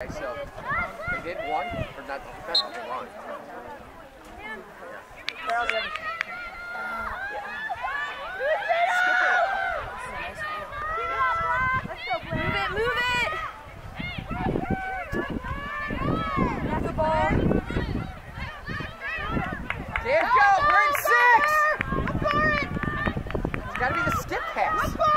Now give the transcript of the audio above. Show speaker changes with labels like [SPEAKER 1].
[SPEAKER 1] Okay, so they did one, or not, that's what they want.
[SPEAKER 2] Move it, move it! The ball.
[SPEAKER 1] Damn, go, we're in six! It's gotta be the skip pass.